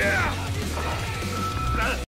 Yeah!